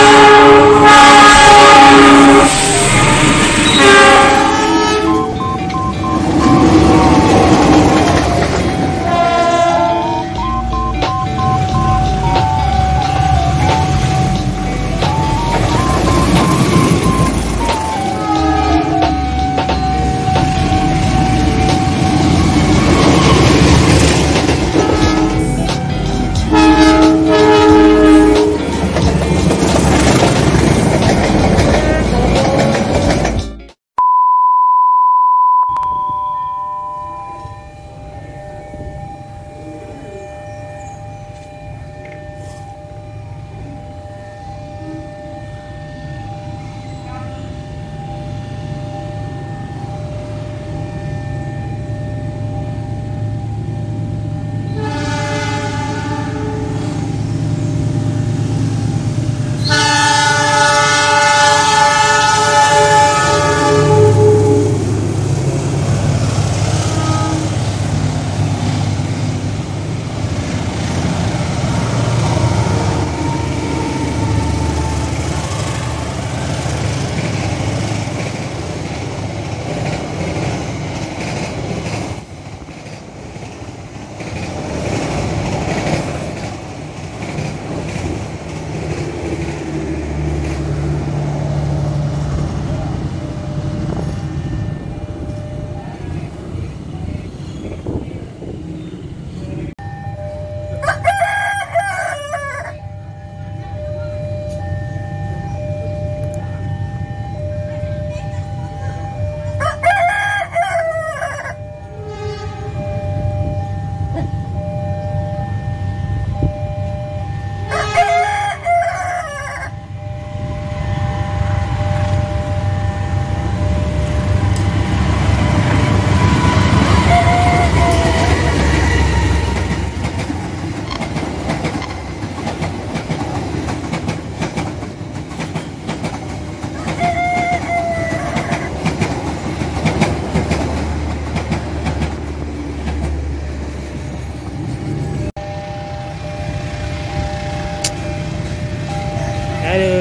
Música that is